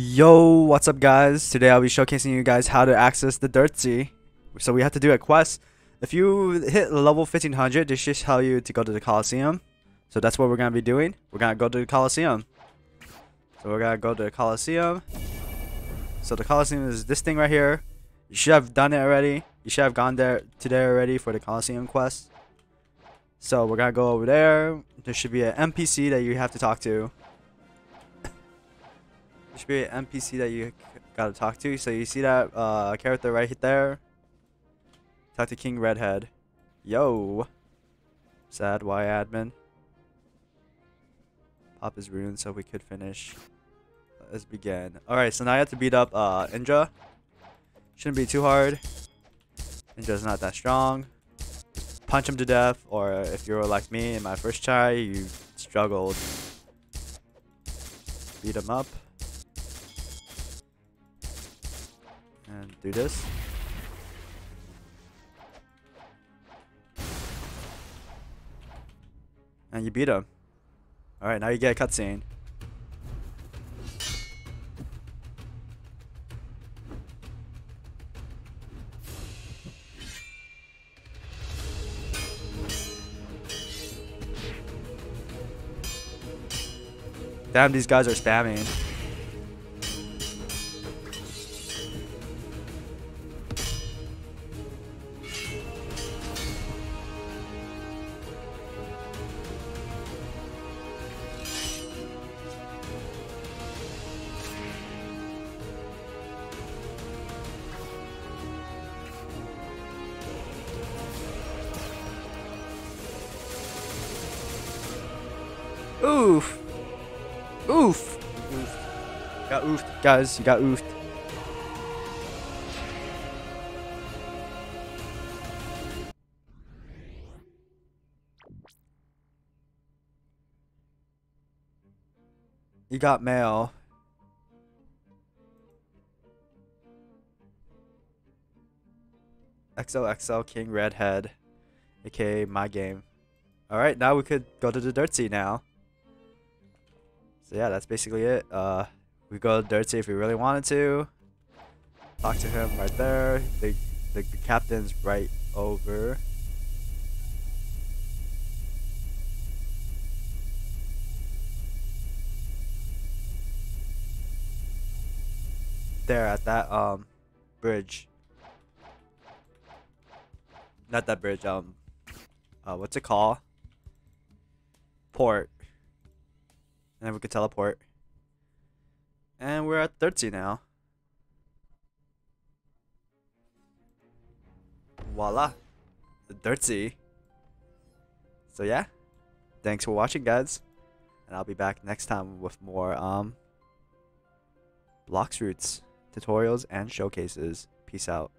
Yo, what's up guys? Today I'll be showcasing you guys how to access the Third Sea. So we have to do a quest. If you hit level 1500, this should tell you to go to the Coliseum. So that's what we're going to be doing. We're going to go to the Coliseum. So we're going to go to the Coliseum. So the Coliseum is this thing right here. You should have done it already. You should have gone there today already for the Coliseum quest. So we're going to go over there. There should be an NPC that you have to talk to. Should be an NPC that you gotta talk to. So you see that uh, character right there? Talk to King Redhead. Yo. Sad why admin. Pop his rune so we could finish. Let's begin. Alright, so now I have to beat up uh, Indra. Shouldn't be too hard. Indra's not that strong. Punch him to death, or if you're like me in my first try, you struggled. Beat him up. And do this. And you beat him. Alright, now you get a cutscene. Damn, these guys are spamming. Oof. Oof. Oof. Got oofed, guys. You got oofed. You got mail. XOXO King Redhead, aka my game. Alright, now we could go to the third sea now. So yeah, that's basically it. Uh, we go to Third Sea if we really wanted to. Talk to him right there. The, the, the captain's right over. There at that um bridge. Not that bridge, um uh what's it called? Port. And then we could teleport. And we're at 30 now. Voila. The Third Sea. So yeah. Thanks for watching guys. And I'll be back next time with more um Blox Fruits tutorials and showcases. Peace out.